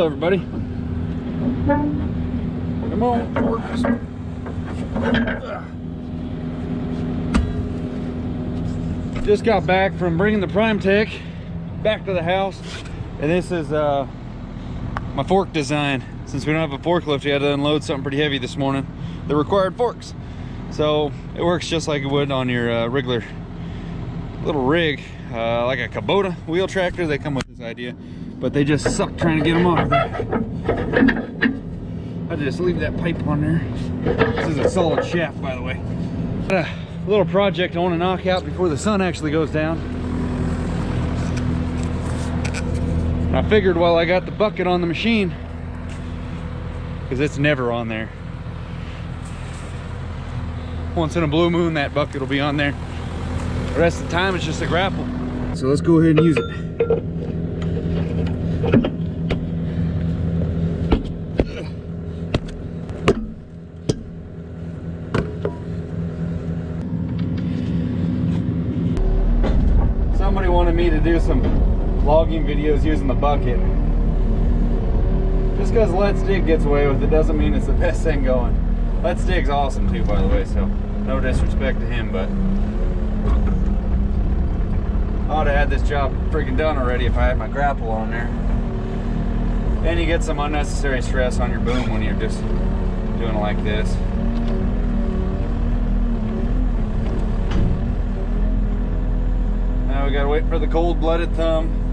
Hello, everybody. Come on. Just got back from bringing the Prime Tech back to the house, and this is uh, my fork design. Since we don't have a forklift, we had to unload something pretty heavy this morning. The required forks. So it works just like it would on your uh, regular little rig, uh, like a Kubota wheel tractor. They come with this idea, but they just suck trying to get them off there. I just leave that pipe on there. This is a solid shaft, by the way. Uh, a little project I want to knock out before the sun actually goes down. I figured while I got the bucket on the machine, because it's never on there. Once in a blue moon, that bucket will be on there. The rest of the time, it's just a grapple. So let's go ahead and use it. Wanted me to do some logging videos using the bucket. Just because Let's Dig gets away with it doesn't mean it's the best thing going. Let's Dig's awesome too, by the way, so no disrespect to him, but I ought to have this job freaking done already if I had my grapple on there. And you get some unnecessary stress on your boom when you're just doing it like this. We gotta wait for the cold-blooded thumb.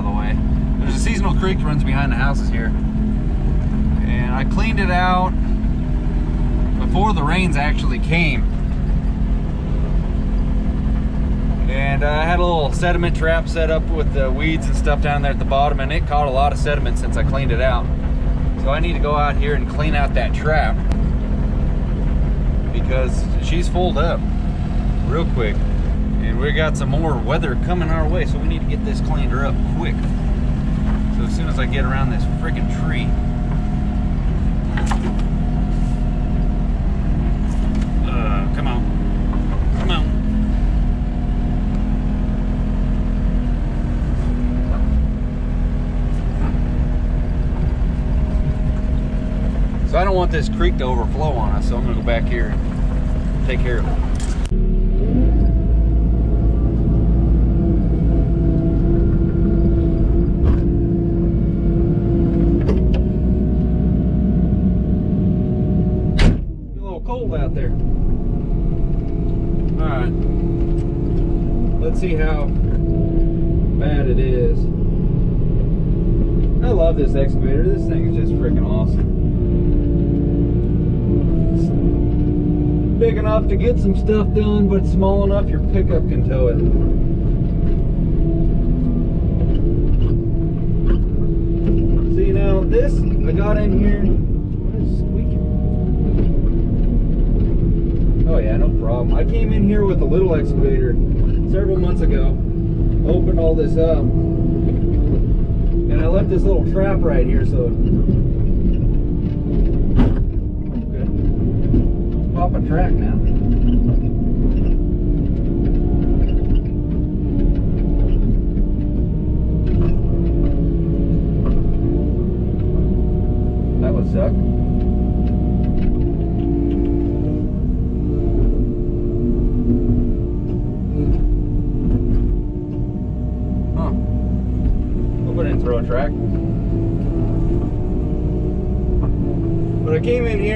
Out of the way. There's a seasonal creek that runs behind the houses here, and I cleaned it out before the rains actually came. And I had a little sediment trap set up with the weeds and stuff down there at the bottom, and it caught a lot of sediment since I cleaned it out. So I need to go out here and clean out that trap because she's full up real quick and we got some more weather coming our way so we need to get this cleaned up quick. So as soon as I get around this freaking tree. Uh, come on. Come on. So I don't want this creek to overflow on us so I'm gonna go back here and take care of it a little cold out there. All right. Let's see how bad it is. I love this excavator. This thing is just freaking awesome. It's big enough to get some stuff done, but small enough your pickup can tow it. See now this, I got in here. Oh yeah, no problem. I came in here with a little excavator several months ago, opened all this up, and I left this little trap right here, so okay. Pop a track now.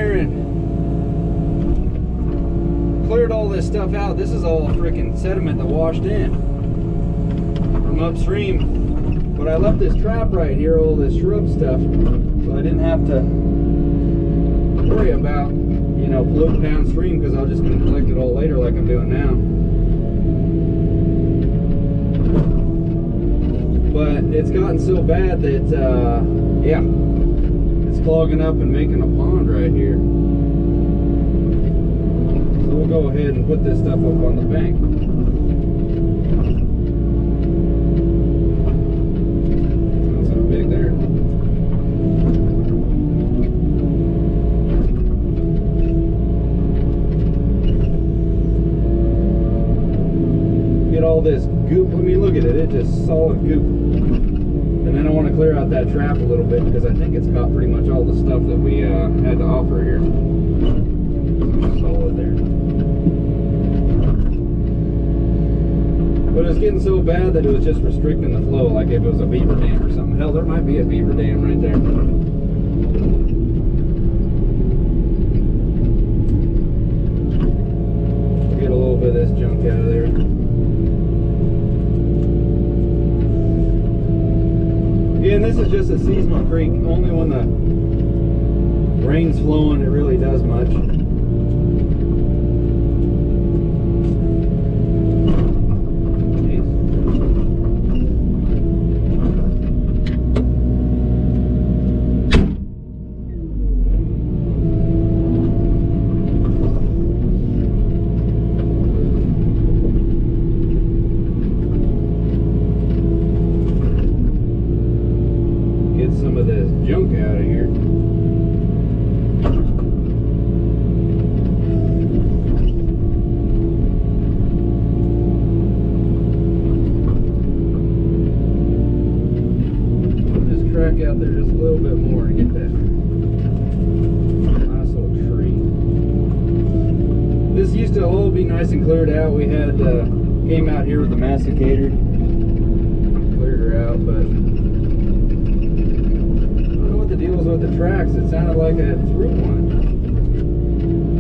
I came in here and cleared all this stuff out. This is all freaking sediment that washed in from upstream. But I left this trap right here, all this shrub stuff, so I didn't have to worry about, you know, polluting downstream because I was just going to collect it all later like I'm doing now. But it's gotten so bad that, uh, yeah, it's clogging up and making a pond right here. So we'll go ahead and put this stuff up on the bank. All this goop. I mean, look at it. It's just solid goop. Want to clear out that trap a little bit because I think it's got pretty much all the stuff that we uh, had to offer here. Solid there. But it's getting so bad that it was just restricting the flow, like if it was a beaver dam or something. Hell, there might be a beaver dam right there. And this is just a seasonal creek. Only when the rain's flowing, it really does much. To all be nice and cleared out. We had uh, came out here with the masticator, cleared her out, but I don't know what the deal was with the tracks. It sounded like I threw one,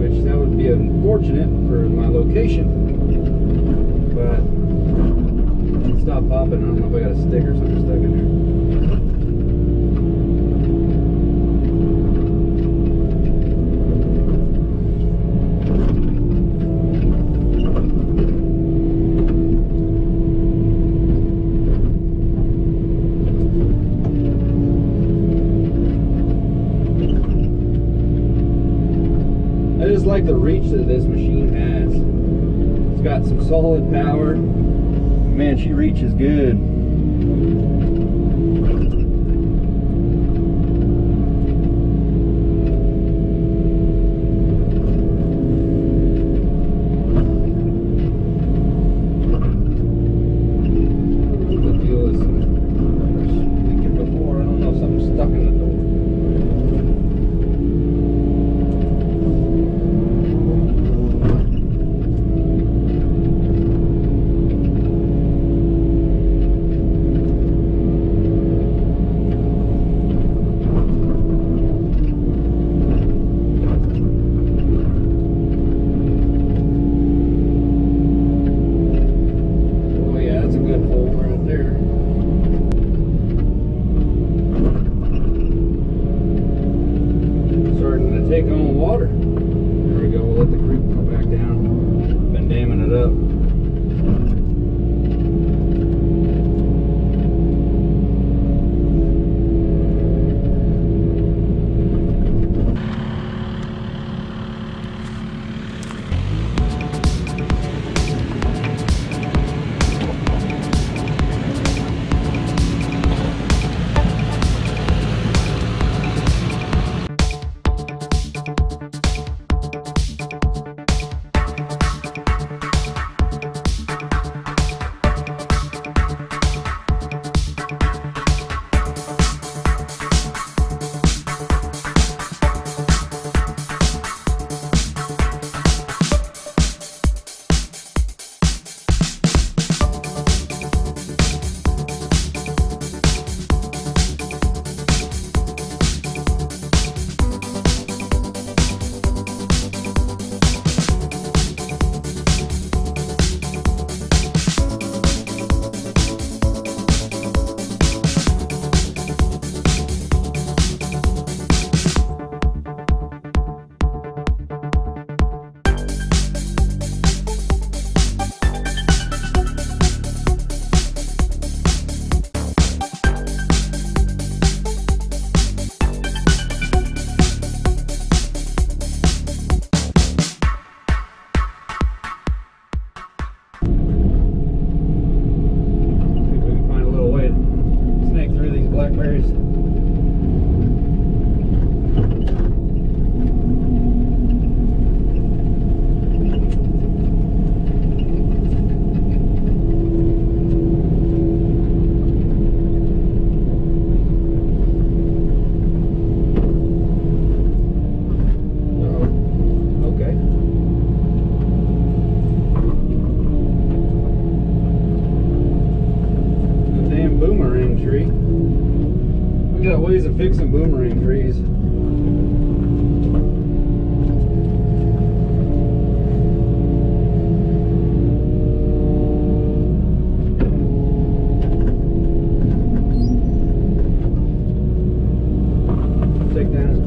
which that would be unfortunate for my location. But stopped popping. I don't know if I got a stick or something stuck in there. Reach that this machine has. It's got some solid power. Man, she reaches good.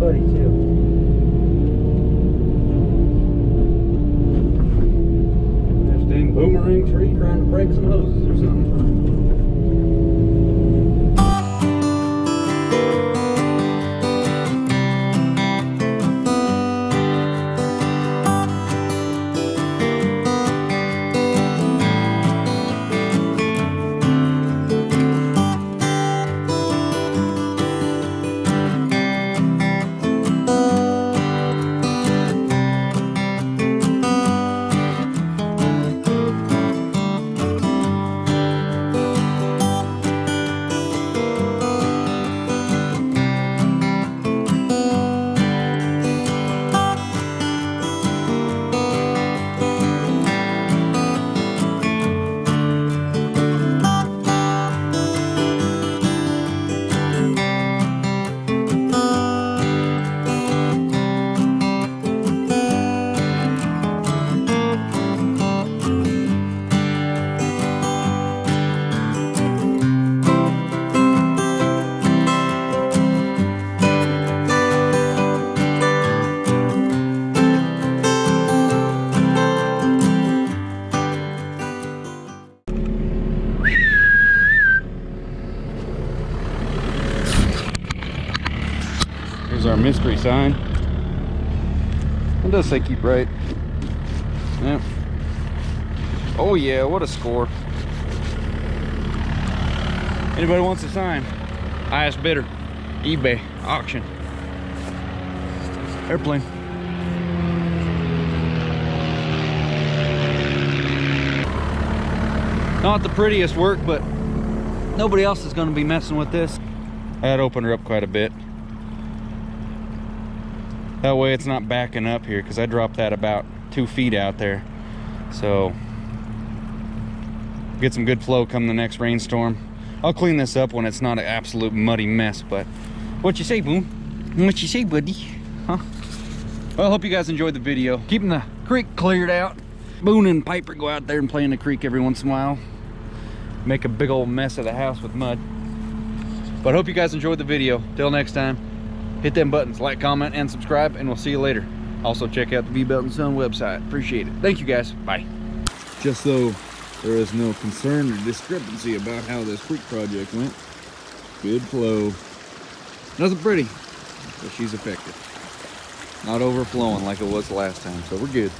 Buddy too. Our mystery sign. It does say keep right. Yep. Oh yeah, what a score. Anybody wants a sign? Highest bidder. eBay. Auction. Airplane. Not the prettiest work, but nobody else is going to be messing with this. That opened her up quite a bit. That way it's not backing up here because I dropped that about two feet out there. So get some good flow come the next rainstorm. I'll clean this up when it's not an absolute muddy mess, but what you say, Boone? What you say, buddy? Huh? Well, I hope you guys enjoyed the video. Keeping the creek cleared out. Boone and Piper go out there and play in the creek every once in a while. Make a big old mess of the house with mud. But I hope you guys enjoyed the video. Till next time, hit them buttons, like, comment, and subscribe, and we'll see you later. Also, check out the V-Belt and Son website. Appreciate it. Thank you, guys. Bye. Just so there is no concern or discrepancy about how this creek project went, good flow. Nothing pretty, but she's effective. Not overflowing like it was last time, so we're good.